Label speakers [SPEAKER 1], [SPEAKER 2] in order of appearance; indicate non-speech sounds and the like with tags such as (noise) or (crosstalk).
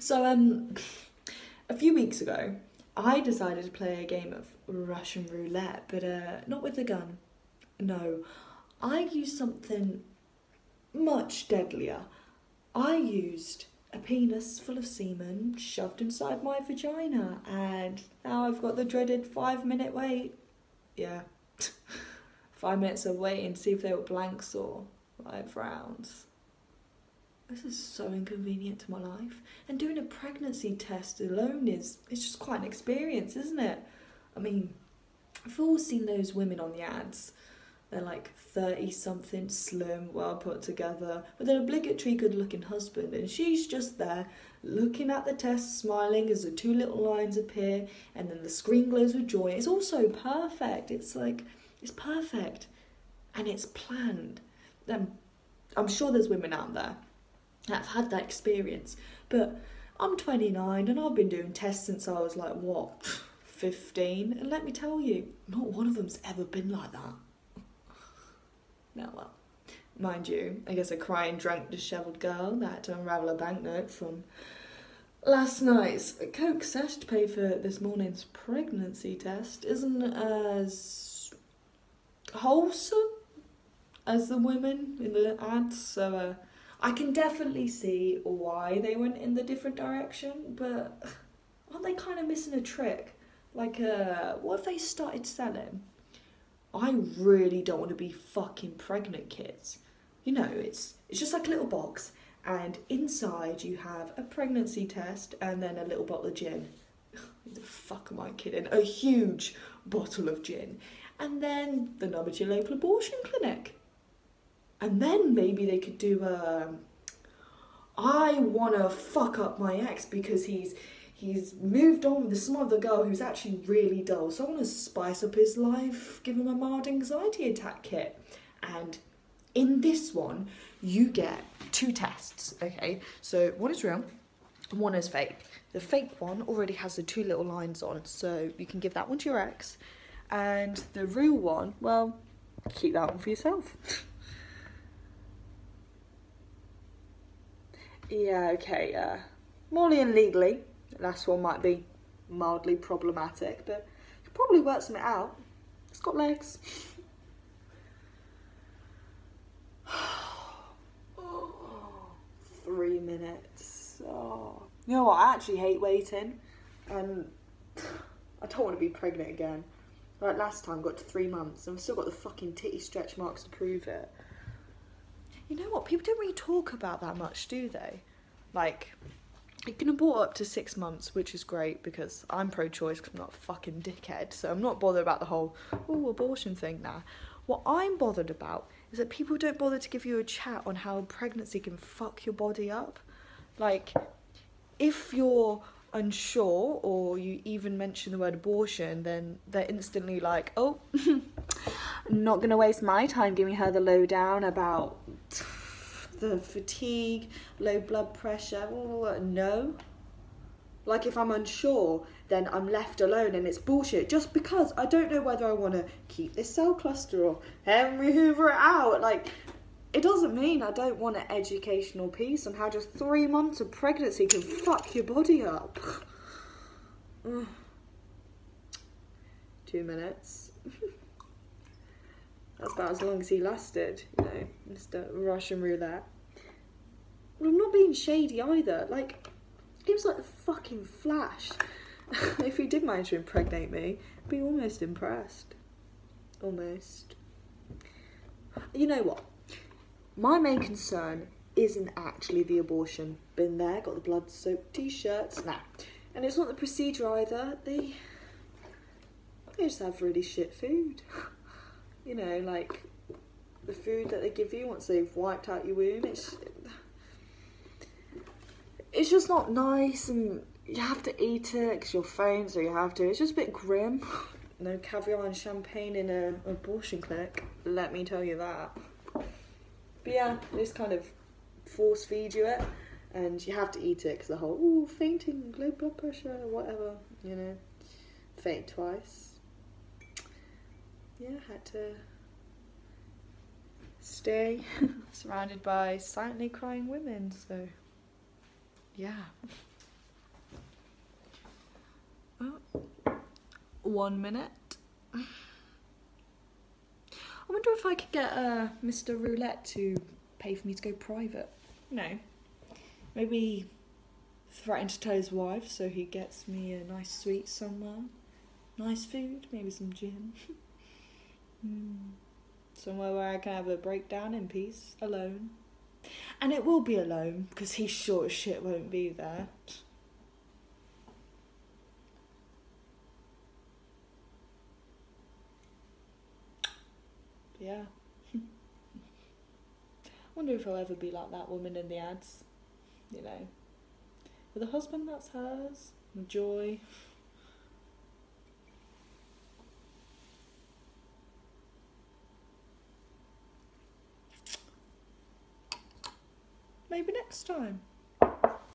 [SPEAKER 1] So, um, a few weeks ago, I decided to play a game of Russian roulette, but uh, not with a gun. No, I used something much deadlier. I used a penis full of semen shoved inside my vagina, and now I've got the dreaded five minute wait. Yeah, (laughs) five minutes of waiting to see if they were blanks or live rounds. This is so inconvenient to my life. And doing a pregnancy test alone is it's just quite an experience, isn't it? I mean, I've all seen those women on the ads. They're like 30 something, slim, well put together, with an obligatory good looking husband, and she's just there looking at the test, smiling as the two little lines appear, and then the screen glows with joy. It's all so perfect. It's like, it's perfect. And it's planned. Um, I'm sure there's women out there have had that experience, but I'm 29 and I've been doing tests since I was like, what, 15? And let me tell you, not one of them's ever been like that. Now, well, mind you, I guess a crying, drunk, dishevelled girl that had to unravel a banknote from last night's coke sesh to pay for this morning's pregnancy test isn't as wholesome as the women in the ads. So uh, I can definitely see why they went in the different direction, but aren't they kind of missing a trick? Like, uh, what if they started selling? I really don't want to be fucking pregnant, kids. You know, it's it's just like a little box, and inside you have a pregnancy test and then a little bottle of gin. the fuck am I kidding? A huge bottle of gin, and then the number to your local abortion clinic. And then maybe they could do a. I wanna fuck up my ex because he's he's moved on with some other girl who's actually really dull. So I want to spice up his life, give him a mild anxiety attack kit. And in this one, you get two tests. Okay, so one is real, one is fake. The fake one already has the two little lines on, so you can give that one to your ex. And the real one, well, keep that one for yourself. (laughs) yeah, okay, uh, morally and legally, the last one might be mildly problematic, but you could probably work something out. It's got legs. (sighs) Three minutes. Oh. You know what? I actually hate waiting, and (sighs) I don't want to be pregnant again. Like last time, got to three months, and I've still got the fucking titty stretch marks to prove it. You know what? People don't really talk about that much, do they? Like, you can abort up to six months, which is great because I'm pro-choice because I'm not a fucking dickhead. So I'm not bothered about the whole oh abortion thing now. What I'm bothered about is that people don't bother to give you a chat on how pregnancy can fuck your body up. Like, if you're unsure or you even mention the word abortion, then they're instantly like, oh, (laughs) not gonna waste my time giving her the lowdown about the fatigue, low blood pressure. No. Like if I'm unsure, then I'm left alone and it's bullshit just because I don't know whether I want to keep this cell cluster or Henry Hoover it out. Like, it doesn't mean I don't want an educational piece on how just three months of pregnancy can fuck your body up. (sighs) Two minutes. (laughs) That's about as long as he lasted, you know, Mr. Russian roulette. Well, I'm not being shady either. Like, he was like the fucking Flash. (laughs) if he did manage to impregnate me, I'd be almost impressed. Almost. You know what? My main concern isn't actually the abortion. Been there, got the blood soaked t shirts. Nah. And it's not the procedure either. They. They just have really shit food. (laughs) you know, like the food that they give you once they've wiped out your womb. It's it's just not nice, and you have to eat it because you're phone, so you have to. It's just a bit grim. (laughs) no caviar and champagne in a abortion clinic. Let me tell you that. But yeah, just kind of force feed you it, and you have to eat it because the whole ooh fainting, low blood pressure, whatever. You know, faint twice yeah, had to stay (laughs) surrounded by silently crying women. So, yeah. Oh, one minute. I wonder if I could get uh, Mr. Roulette to pay for me to go private. No. Maybe threaten to tell his wife so he gets me a nice suite somewhere. Nice food, maybe some gin. (laughs) Hmm. Somewhere where I can have a breakdown in peace, alone. And it will be alone, because he sure as shit won't be there. Yeah. (laughs) Wonder if I'll ever be like that woman in the ads. You know. With a husband that's hers, and joy. Maybe next time.